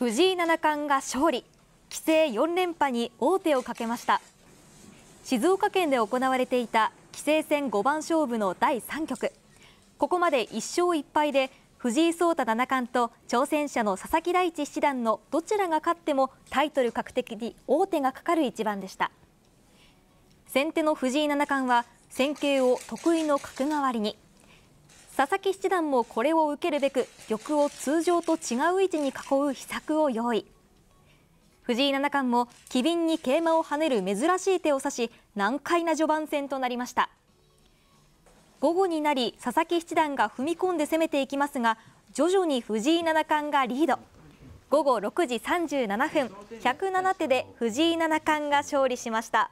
藤井七冠が勝利。棋聖4連覇に王手をかけました。静岡県で行われていた棋聖戦5番勝負の第3局。ここまで1勝1敗で藤井聡太七冠と挑戦者の佐々木大地七段のどちらが勝ってもタイトル獲得に王手がかかる一番でした。先手の藤井七冠は戦型を得意の角換わりに。佐々木七段もこれを受けるべく玉を通常と違う位置に囲う秘策を用意。藤井七冠も機敏に桂馬を跳ねる珍しい手を指し難解な序盤戦となりました。午後になり佐々木七段が踏み込んで攻めていきますが徐々に藤井七冠がリード。午後6時37分107手で藤井七冠が勝利しました。